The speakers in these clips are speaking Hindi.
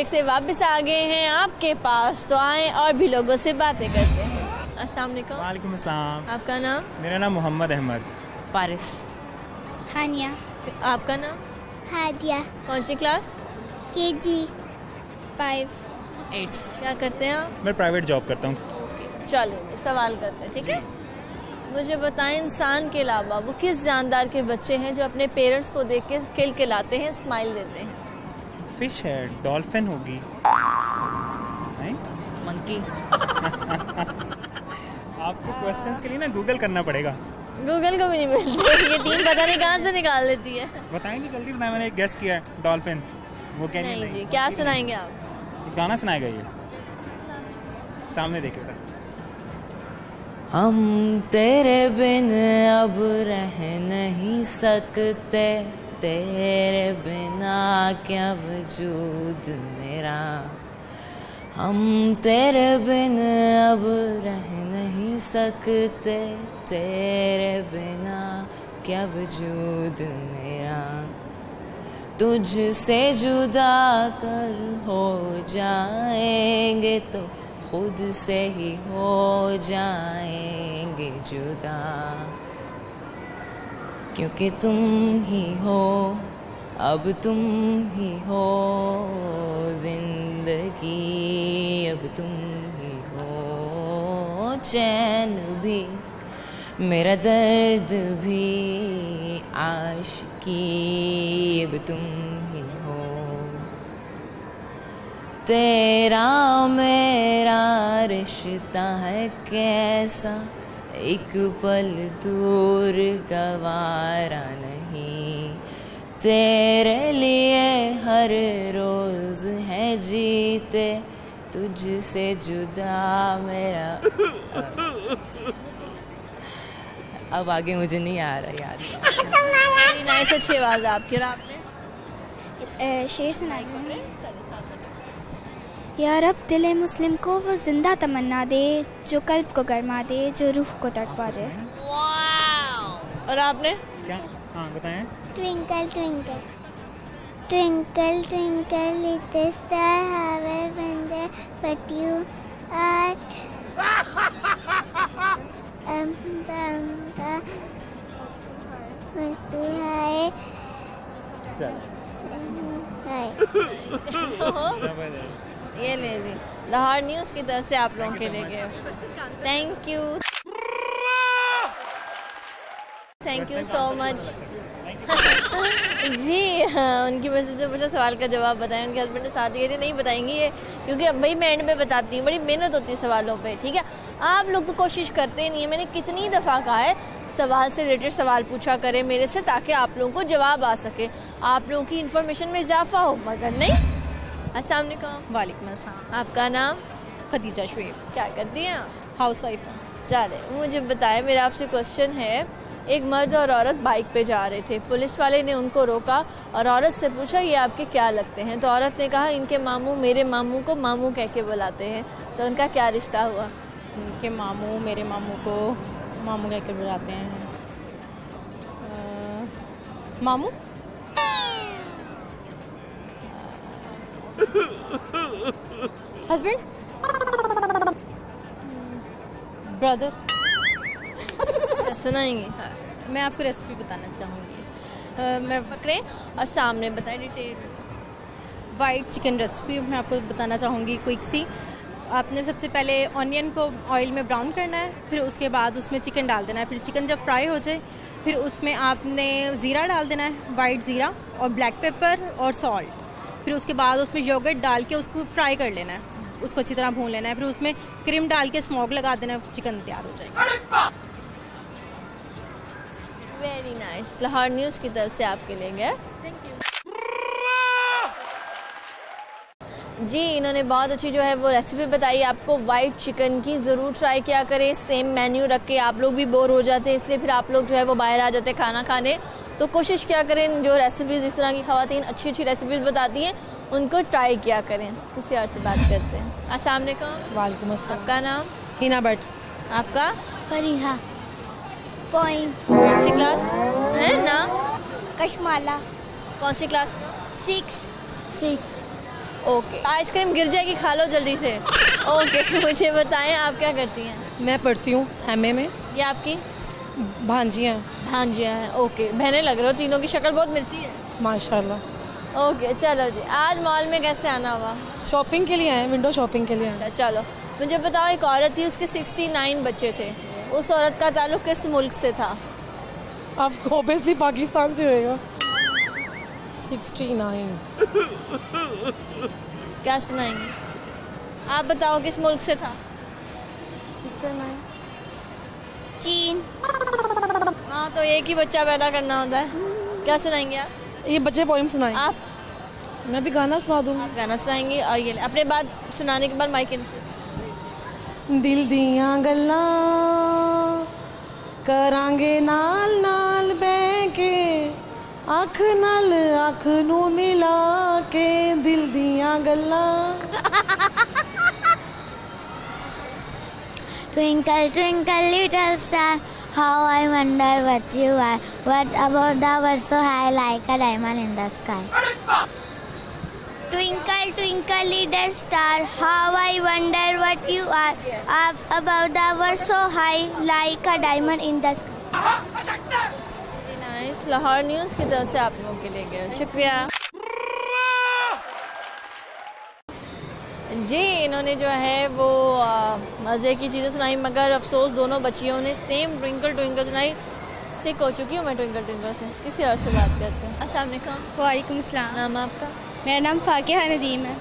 ब्रेक से वापस आ गए हैं आपके पास तो आए और भी लोगों से बातें करते हैं। अस्सलाम वालेकुम। वालेकुम अस्सलाम। आपका नाम? मेरा नाम मोहम्मद अहमद। फारिस। हानिया। आपका नाम? हादिया। कौन सी क्लास? के जी फाइव। एट। क्या करते हैं आप? मैं प्राइवेट जॉब करता हूँ। चलो सवाल करते हैं ठीक है? मुझे बताएँ इंसान के अलावा वो किस जानदार के बच्चे हैं जो अपने पेरेंट्स को देख के खिल के लाते हैं स्माइल देते हैं? फ़िश है डॉल्फिन होगी। मंकी आपको क्वेश्चंस के लिए ना गूगल करना पड़ेगा। गूगल को भी नहीं मिलती ये टीम पता नहीं कहाँ से निकाल लेती है। बताएँगे जल्दी बताएँ मैंने एक गेस्ट किया है डॉल्फिन वो क्या नहीं जी क्या सुनाएँगे आप? गाना सुनाएगा ये। सामने देखिएगा हम तेरे बिन अब रह नहीं सकते। तेरे बिना क्या वजूद मेरा? हम तेरे बिन अब रह नहीं सकते। तेरे बिना क्या वजूद मेरा? तुझसे जुदा कर हो जाएँगे तो खुद से ही हो जाएँगे जुदा। क्योंकि तुम ही हो, अब तुम ही हो ज़िंदगी, अब तुम ही हो चैन भी, मेरा दर्द भी आशिकी, अब तुम ही हो। तेरा मेरा रिश्ता है कैसा एक पल दूर गवारा नहीं। तेरे लिए हर रोज है जीते तुझसे जुदा मेरा। अब आगे मुझे नहीं आ रहा यार नाइस अच्छी आवाज़ आपकी और आपने? शेर सुना या रब दिल मुस्लिम को वो ज़िंदा तमन्ना दे जो कल्प को गरमा दे जो रूह को तड़पा दे। और आपने? क्या? हाँ ट्विंकल ट्विंकल ट्विंकल ट्विंकल ये ले जी लाहौर न्यूज़ की तरफ़ से आप लोगों के लिए गए thank you thank you so much जी हाँ उनकी वजह से मुझे सवाल का जवाब बताएँ, उनके हस्बैंड ने साथ दिए नहीं बताएँगी ये, क्योंकि अब भाई मैं एंड में बताती हूँ, बड़ी मेहनत होती है सवालों पे, ठीक है? आप लोग तो कोशिश करते ही नहीं है, मैंने कितनी दफ़ा कहा है, सवाल से रिलेटेड सवाल पूछा करें मेरे से, ताकि आप लोगों को जवाब आ सके। आप लोगों की इन्फॉर्मेशन में इजाफा हो, मगर नहीं। अस्सलाम वालेकुम वालेकुम अस्सलाम। आपका नाम? खदीजा शुएब। क्या करती हैं आप? हाउस वाइफ चले मुझे बताएँ मेरा आपसे क्वेश्चन है। एक मर्द और औरत बाइक पे जा रहे थे। पुलिस वाले ने उनको रोका और औरत से पूछा ये आपके क्या लगते हैं? तो औरत ने कहा इनके मामू मेरे मामू को मामू कह के बुलाते हैं। तो उनका क्या रिश्ता हुआ? उनके मामू मेरे मामू को मामू कह के बुलाते हैं। अ, मामू? हस्बैंड ब्रदर सुनाएँगे। मैं आपको रेसिपी बताना चाहूँगी। मैं पकड़े और सामने बताए डिटेल वाइट चिकन रेसिपी मैं आपको बताना चाहूँगी क्विक सी। आपने सबसे पहले ऑनियन को ऑयल में ब्राउन करना है, फिर उसके बाद उसमें चिकन डाल देना है। फिर चिकन जब फ्राई हो जाए, फिर उसमें आपने ज़ीरा डाल देना है वाइट ज़ीरा और ब्लैक पेपर और सॉल्ट फिर उसके बाद उसमें योगर्ट डाल के उसको फ्राई कर लेना है। उसको अच्छी तरह भून लेना है। फिर उसमें क्रीम डाल के स्मोक लगा देना है। चिकन तैयार हो जाएगा। वेरी नाइस लाहौर न्यूज़ की तरफ़ से आपके लिए गए जी इन्होंने बहुत अच्छी जो है वो रेसिपी बताई आपको। वाइट चिकन की ज़रूर ट्राई किया करें। सेम मेन्यू रख के आप लोग भी बोर हो जाते हैं। इसलिए फिर आप लोग जो है वो बाहर आ जाते हैं खाना खाने। तो कोशिश किया करें जो रेसिपीज़ इस तरह की खातन अच्छी अच्छी रेसिपीज़ बताती हैं उनको ट्राई किया करें। किसी और से बात करते हैं। अस्सलाम वालेकुम। वालेकुम आपका नाम? हिना भट्ट। आपका? फरीहा। पॉइंट कौन सी क्लास है? नाम? कशमाला। कौन सी class six six okay ice cream गिर जाएगी खा लो जल्दी से। ओके मुझे बताएँ आप क्या करती हैं? मैं पढ़ती हूँ एम में। ये आपकी? भांजियाँ। भांजियाँ हैं ओके बहनें लग रहे हो तीनों की शक्ल बहुत मिलती है। माशाल्लाह। ओके चलो जी। आज मॉल में कैसे आना हुआ? शॉपिंग के लिए आए विंडो शॉपिंग के लिए आए। अच्छा चलो। मुझे बताओ एक औरत थी उसके 69 बच्चे थे। उस औरत का ताल्लुक किस मुल्क से था? आप ऑब्वियसली पाकिस्तान से होएगा सिक्सटी नाइन क्या सुनाएँगे? आप बताओ किस मुल्क से था? चीन। हाँ तो एक ही बच्चा पैदा करना होता है। क्या सुनाएँगे आप? ये बच्चे पोइम सुनाए। आप? मैं भी गाना सुना दूँगी आप गाना सुनाएँगे और ये अपने बाद सुनाने के बाद माइक दिल दिया गल्ला करांगे नाल नाल बह के अख नाल अख नू मिला के दिल दिया गल्ला। Twinkle, twinkle, little star, how I wonder what you are. What about the world so high like a diamond in the sky? Twinkle, twinkle, little star, how I wonder what you are. Up above the world so high, like a diamond in the sky. Nice Lahore news की तरफ से आप लोगों के लिए गए शुक्रिया जी इन्होंने जो है वो मज़े की चीज़ें सुनाई मगर अफसोस दोनों बच्चियों ने सेम ट्विंकल ट्विंकल सुनाई। सिक हो चुकी हूँ मैं ट्विंकल ट्विंकल से। किसी और से बात करते हैं। अस्सलाम वालेकुम। वालेकुम अस्सलाम। नाम आपका? मेरा नाम फाकिया नदीम है।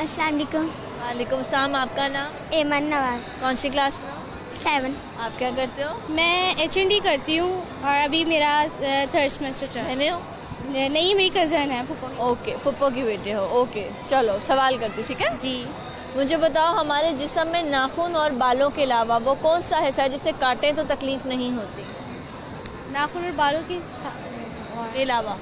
अस्सलाम वालेकुम। वालेकुम सलाम आपका नाम? एमन नवाज़। कौन सी क्लास में? सेवन। आप क्या करते हो? मैं एच एन डी करती हूँ और अभी मेरा थर्ड सेमेस्टर चल हो। रहा है नहीं मेरी कज़न है फूफा ओके पुप्पो की बेटे हो। ओके चलो सवाल करती हूँ, ठीक है? जी। मुझे बताओ हमारे जिसम में नाखून और बालों के अलावा वो कौन सा हिस्सा है जिसे काटें तो तकलीफ़ नहीं होती? नाखून और बालों की के अलावा।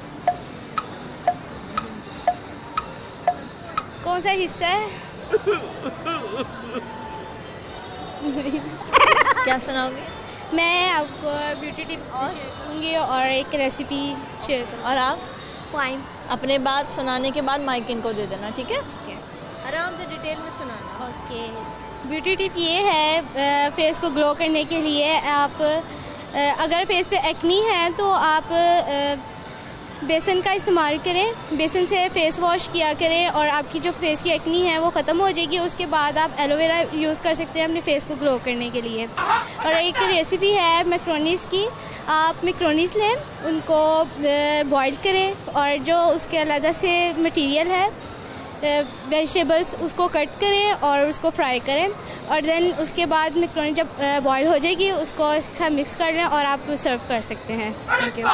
कौन सा हिस्सा है? क्या सुनाओगे? मैं आपको ब्यूटी टिप शेयर करूँगी और एक रेसिपी शेयर करूँ और आप? फाइन अपने बात सुनाने के बाद माइक इनको दे देना ठीक है? ठीक है। आराम से डिटेल में सुनाना। ओके ब्यूटी टिप ये है फेस को ग्लो करने के लिए आप अगर फेस पे एक्नी है तो आप बेसन का इस्तेमाल करें, बेसन से फेस वॉश किया करें और आपकी जो फेस की एक्नी है वो ख़त्म हो जाएगी, उसके बाद आप एलोवेरा यूज़ कर सकते हैं अपने फेस को ग्लो करने के लिए। और एक रेसिपी है मैक्रोनीस की, आप मैक्रोनीस लें, उनको बॉईल करें और जो उसके अलहदा से मटेरियल है वेजिटेबल्स उसको कट करें और उसको फ्राई करें और देन उसके बाद मैक्रोनी जब बॉईल हो जाएगी, उसको मिक्स कर लें और आप सर्व कर सकते हैं। थैंक यू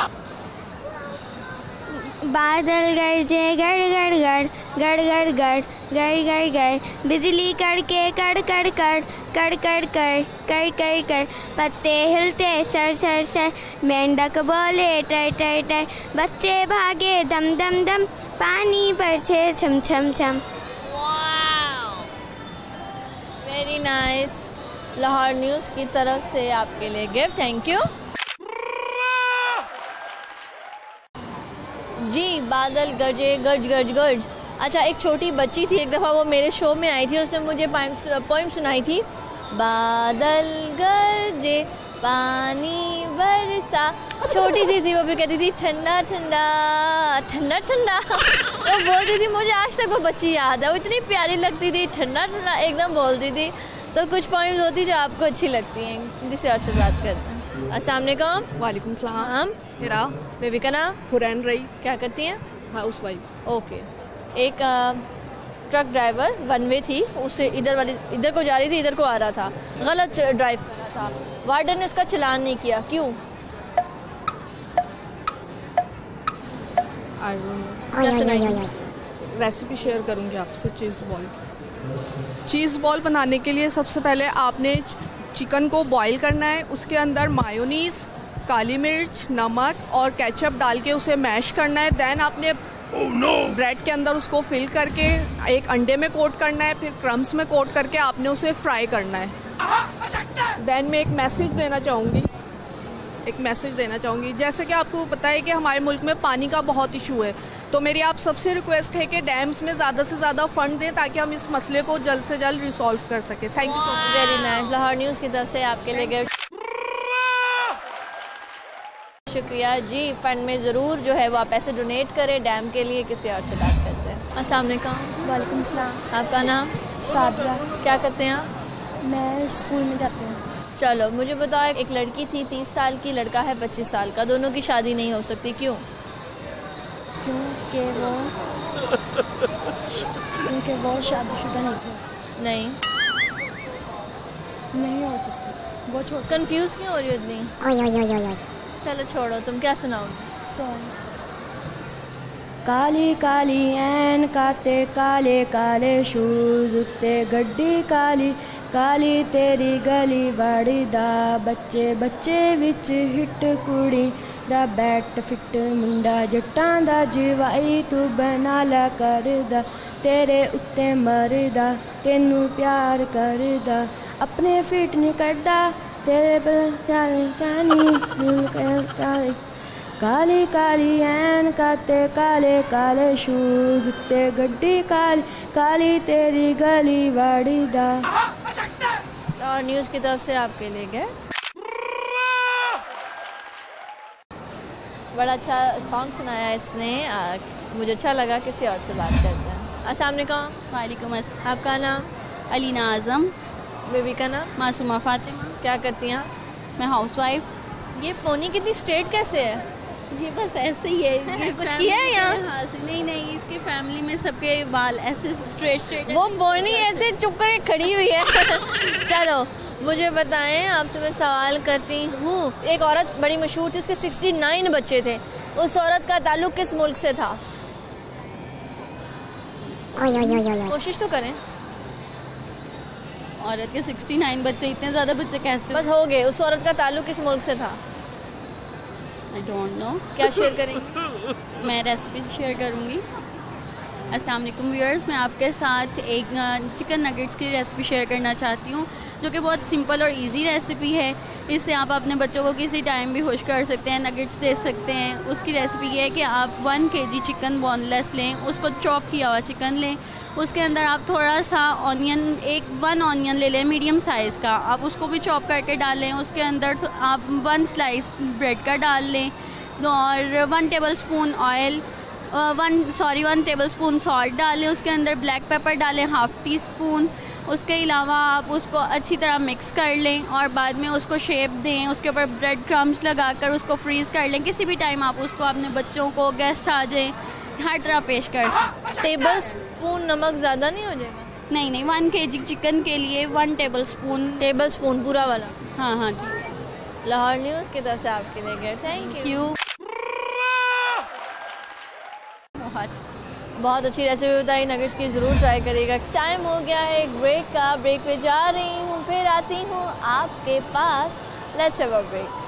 बादल गरजे, गड़ गड़ गड़ गड़ गड़ गड़ गड़ गड़ गड़। बिजली कड़के, कड़ कड़ कड़ कड़ कड़ कड़ कड़ कड़ कड़। पत्ते हिलते, सर सर सर। मेंढक बोले टर टर टर बच्चे भागे, दम दम दम। पानी पर छे छम छम छम। वेरी नाइस लाहौर न्यूज़ की तरफ़ से आपके लिए गिफ्ट। थैंक यू जी बादल गरजे गज गज गज। अच्छा एक छोटी बच्ची थी एक दफ़ा वो मेरे शो में आई थी और उसने मुझे पोइम सुनाई थी। बादल गरजे पानी बरसा छोटी सी थी वो फिर कहती थी ठंडा ठंडा ठंडा ठंडा। वो बोलती थी मुझे आज तक वो बच्ची याद है वो इतनी प्यारी लगती थी ठंडा ठंडा एकदम बोलती थी। तो कुछ पॉइंट्स होती जो आपको अच्छी लगती हैं। किसी और से बात करते हैं। अस्सलाम वालेकुम वालेकुम सलाम। हम? मेरा बेबी का नाम हुरैन रईस क्या करती हैं? हाउस वाइफ ओके एक अ, ट्रक ड्राइवर वन वे थी उसे इधर वाली इधर को जा रही थी इधर को आ रहा था। गलत ड्राइव कर रहा था। वार्डन ने उसका चलान नहीं किया। क्यों? रेसिपी शेयर करूँगी आपसे चीज़ बॉल चीज़ बॉल बनाने के लिए सबसे पहले आपने चिकन को बॉईल करना है उसके अंदर मायोनीज काली मिर्च नमक और केचप डाल के उसे मैश करना है। देन आपने ब्रेड के अंदर उसको फिल करके एक अंडे में कोट करना है फिर क्रम्स में कोट करके आपने उसे फ्राई करना है। देन मैं एक मैसेज देना चाहूँगी। एक मैसेज देना चाहूँगी। जैसे कि आपको पता है कि हमारे मुल्क में पानी का बहुत इशू है तो मेरी आप सबसे रिक्वेस्ट है कि डैम्स में ज़्यादा से ज़्यादा फंड दें ताकि हम इस मसले को जल्द से जल्द रिसॉल्व कर सकें। Thank you so much very nice Lahore news की तरफ़ से आपके लिए गिफ्ट शुक्रिया जी फंड में ज़रूर जो है वो आप पैसे डोनेट करें डैम के लिए किसी और से बात करते हैं। अस्सलाम वालेकुम वालेकुम सलाम। आपका नाम? सादिया। क्या करते हैं आप? मैं स्कूल में जाती हूँ। चलो मुझे बताओ एक लड़की थी तीस साल की लड़का है पच्चीस साल का। दोनों की शादी नहीं हो सकती क्यों? क्योंकि वो क्योंकि वो शादीशुदा नहीं थे। नहीं। नहीं हो सकती। वो छोड़ कंफ्यूज क्यों हो रही हो इतनी? चलो छोड़ो तुम क्या सुनाओगे ਕਾਲੀ ਕਾਲੀ ਐਨ ਕਾਤੇ ਕਾਲੇ ਕਾਲੇ ਸ਼ੂਜ਼ ਉੱਤੇ ਗੱਡੀ ਕਾਲੀ ਕਾਲੀ ਤੇਰੀ ਗਲੀ ਵਾੜੀ ਦਾ ਬੱਚੇ ਬੱਚੇ ਵਿੱਚ ਹਿੱਟ ਕੁੜੀ ਦਾ ਬੈਟ ਫਿੱਟ ਮੁੰਡਾ ਜੱਟਾਂ ਦਾ ਜਵਾਈ ਤੂੰ ਬਣਾ ਲਾ ਕਰਦਾ ਤੇਰੇ ਉੱਤੇ ਮਰਦਾ ਤੈਨੂੰ ਪਿਆਰ ਕਰਦਾ ਆਪਣੇ ਫਿੱਟ ਨਹੀਂ ਕੱਢਦਾ तेरे बदन चाले चानी नीम काले काली काली एन काते काले काले शूज़ ते गड्डी काली काली तेरी गली वाड़ी दा। और न्यूज़ की तरफ़ से आपके लिए गए। बड़ा अच्छा सॉन्ग सुनाया इसने आ, मुझे अच्छा लगा किसी और से बात करते हैं असल वालेकुम आपका नाम? अलीना आज़म। बेबी का नाम? मासूमा फातिमा। क्या करती हैं मैं हाउसवाइफ ये पोनी कितनी स्ट्रेट कैसे है? ये बस ऐसे ही है ये कुछ किया है यहाँ? नहीं नहीं इसकी फैमिली में सबके बाल ऐसे स्ट्रेट स्ट्रेट वो पोनी ऐसे चुप कर खड़ी हुई है। चलो मुझे बताएँ आपसे मैं सवाल करती हूँ। एक औरत बड़ी मशहूर थी उसके 69 बच्चे थे। उस औरत का ताल्लुक किस मुल्क से था? कोशिश तो करें। औरत के 69 बच्चे इतने ज़्यादा बच्चे कैसे बस हो गए उस औरत का ताल्लुक किस मुल्क से था? आई डोंट नो क्या शेयर करेंगे? मैं रेसिपी शेयर करूँगी। अस्सलाम वालेकुम व्यूअर्स मैं आपके साथ एक चिकन नगेट्स की रेसिपी शेयर करना चाहती हूँ जो कि बहुत सिंपल और इजी रेसिपी है। इससे आप अपने बच्चों को किसी टाइम भी खुश कर सकते हैं नगेट्स दे सकते हैं। उसकी रेसिपी ये है कि आप वन के जी चिकन बोनलेस लें उसको चॉप किया हुआ चिकन लें उसके अंदर आप थोड़ा सा ऑनियन एक वन ऑनियन ले लें मीडियम साइज़ का। आप उसको भी चॉप करके डाल लें उसके अंदर आप वन स्लाइस ब्रेड का डाल लें, और one tablespoon oil one sorry one tablespoon salt डालें, उसके अंदर ब्लैक पेपर डालें हाफ़ टी स्पून उसके अलावा आप उसको अच्छी तरह मिक्स कर लें, और बाद में उसको शेप दें, उसके ऊपर ब्रेड क्रम्स लगा कर उसको फ्रीज़ कर लें। किसी भी टाइम आप उसको, अपने बच्चों को गेस्ट आ जाएँ हर तरह पेश कर। टेबल स्पून नमक ज़्यादा नहीं हो जाएगा? नहीं नहीं वन के जी चिकन के लिए one tablespoon tablespoon पूरा वाला? हाँ हाँ लाहौर न्यूज़ की तरफ़ से आपके लिए गए थैंक यू बहुत बहुत अच्छी रेसिपी बताई। नगेट्स की ज़रूर ट्राई करिएगा। टाइम हो गया है एक ब्रेक का। ब्रेक पे जा रही हूँ फिर आती हूँ आपके पास। Let's have a break